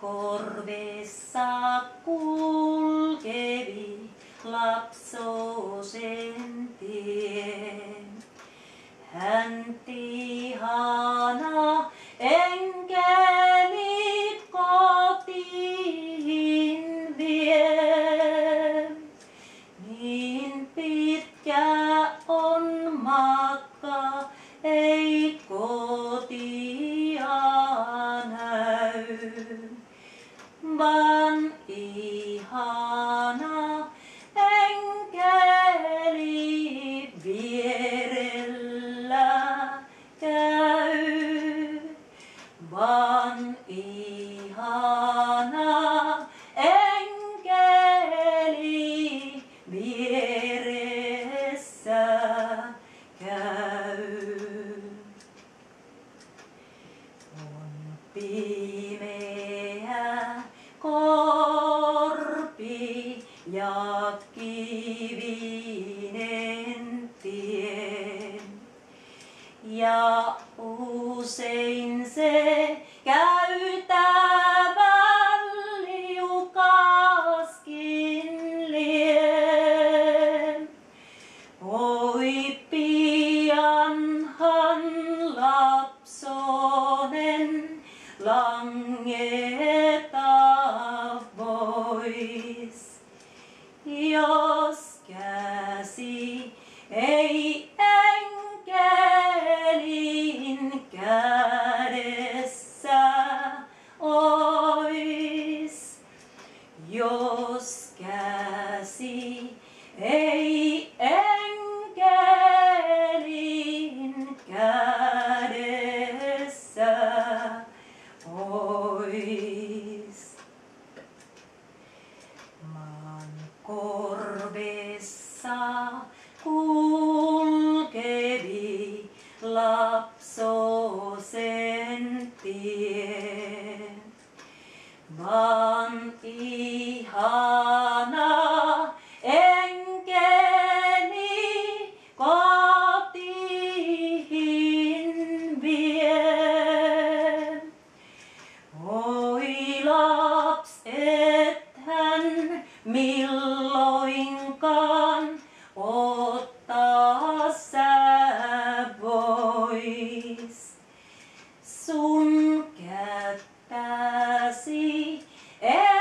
korvessa kulkevi lapsosen tien. Hän tihana vaan ihana enkeli vierellä käy. Vaan ihana enkeli vieressä käy. On ja kivinen tie. Ja usein se käytävän liukaskin lie. Oi pianhan lapsonen langeta Jos käsi ei enkelin kädessä ois. Maan korvessa kulkevi lapsosen tien. Vaan milloinkaan ottaa sä vois. Sun kättäsi enkelin